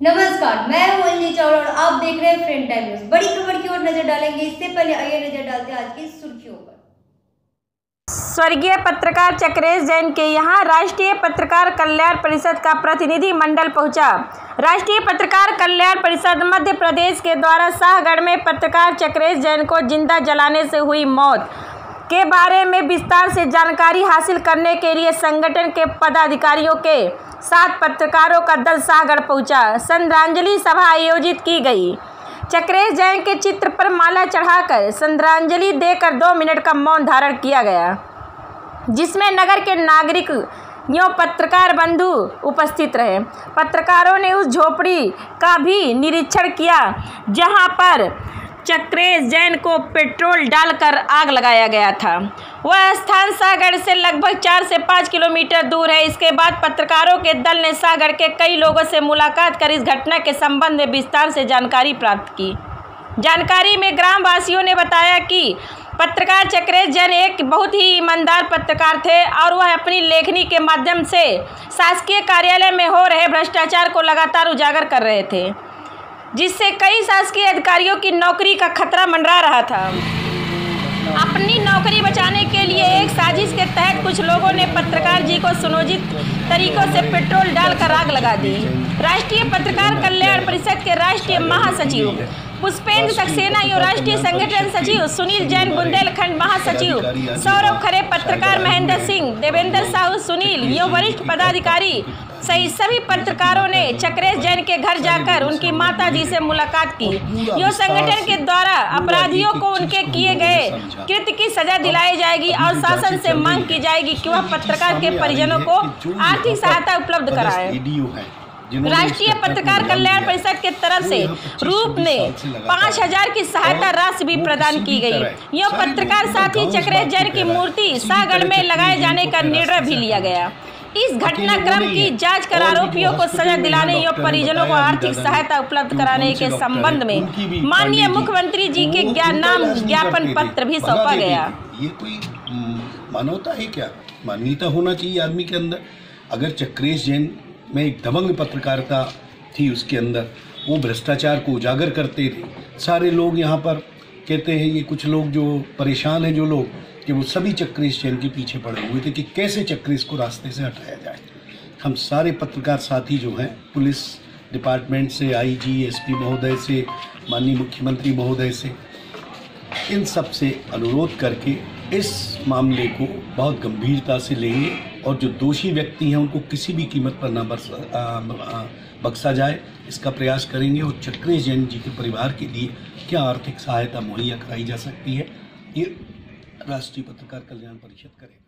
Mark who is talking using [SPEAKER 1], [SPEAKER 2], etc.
[SPEAKER 1] नमस्कार, मैं हूँ अंजलि चावला और आप देख रहे हैं फ्रेंड टाइम न्यूज़ बड़ी खबर की ओर नज़र डालेंगे, इससे पहले आइए नज़र डालते हैं आज की सुर्खियों पर।
[SPEAKER 2] स्वर्गीय पत्रकार चक्रेश जैन के यहाँ राष्ट्रीय पत्रकार कल्याण परिषद का प्रतिनिधि मंडल पहुँचा। राष्ट्रीय पत्रकार कल्याण परिषद मध्य प्रदेश के द्वारा शाहगढ़ में पत्रकार चक्रेश जैन को ज़िंदा जलाने से हुई मौत के बारे में विस्तार से जानकारी हासिल करने के लिए संगठन के पदाधिकारियों के साथ पत्रकारों का दल सागर पहुँचा। श्रद्धांजलि सभा आयोजित की गई। चक्रेश जैन के चित्र पर माला चढ़ाकर श्रद्धांजलि देकर दो मिनट का मौन धारण किया गया, जिसमें नगर के नागरिक यो पत्रकार बंधु उपस्थित रहे। पत्रकारों ने उस झोपड़ी का भी निरीक्षण किया, जहाँ पर चक्रेश जैन को पेट्रोल डालकर आग लगाया गया था। वह स्थान सागर से लगभग चार से पाँच किलोमीटर दूर है। इसके बाद पत्रकारों के दल ने सागर के कई लोगों से मुलाकात कर इस घटना के संबंध में विस्तार से जानकारी प्राप्त की। जानकारी में ग्रामवासियों ने बताया कि पत्रकार चक्रेश जैन एक बहुत ही ईमानदार पत्रकार थे और वह अपनी लेखनी के माध्यम से शासकीय कार्यालय में हो रहे भ्रष्टाचार को लगातार उजागर कर रहे थे। जिससे कई शासकीय अधिकारियों की नौकरी का खतरा मंडरा रहा था। अपनी नौकरी बचाने के लिए एक साजिश के तहत कुछ लोगों ने पत्रकार जी को सुनोजित तरीकों से पेट्रोल डालकर आग लगा दी। राष्ट्रीय पत्रकार कल्याण परिषद के राष्ट्रीय महासचिव पुष्पेंद्र सक्सेना एवं राष्ट्रीय संगठन सचिव सुनील जैन बुंदेलखंड महासचिव सौरभ खरे पत्रकार महेंद्र सिंह देवेंद्र साहू सुनील एवं वरिष्ठ पदाधिकारी सहित सभी पत्रकारों ने चक्रेश जैन के घर जाकर उनकी माता जी से मुलाकात की। यो संगठन के द्वारा अपराधियों को उनके किए गए कृत्य की सजा दिलाई जाएगी और शासन से मांग की जाएगी कि वह पत्रकार के परिजनों को आर्थिक सहायता उपलब्ध कराए। राष्ट्रीय पत्रकार कल्याण परिषद के तरफ़ से रूप में पाँच हज़ार की सहायता राशि भी प्रदान की गई। यह पत्रकार साथी चक्रेश जैन की मूर्ति शाहगढ़ में लगाए जाने का निर्णय भी लिया गया। इस घटनाक्रम की जाँच कर आरोपियों को सजा दिलाने और परिजनों को आर्थिक सहायता उपलब्ध कराने के संबंध में माननीय मुख्यमंत्री जी के नाम ज्ञापन पत्र भी सौंपा गया।
[SPEAKER 3] ये कोई मानवता है क्या? मानवीयता होना चाहिए आदमी के अंदर अगर चक्रेश जैन में एक दबंग पत्रकारिता थी उसके अंदर। वो भ्रष्टाचार को उजागर करते थे। सारे लोग यहाँ पर कहते हैं, ये कुछ लोग जो परेशान हैं, जो लोग, कि वो सभी चक्रेश चैन के पीछे पड़े हुए थे कि कैसे चक्रेश को रास्ते से हटाया जाए। हम सारे पत्रकार साथी जो हैं, पुलिस डिपार्टमेंट से आईजी एसपी महोदय से, माननीय मुख्यमंत्री महोदय से, इन सबसे अनुरोध करके इस मामले को बहुत गंभीरता से लेंगे। और जो दोषी व्यक्ति हैं, उनको किसी भी कीमत पर ना बख्शा जाए, इसका प्रयास करेंगे और चक्रेश जैन जी के परिवार के लिए क्या आर्थिक सहायता मुहैया कराई जा सकती है, ये राष्ट्रीय पत्रकार कल्याण परिषद करेगा।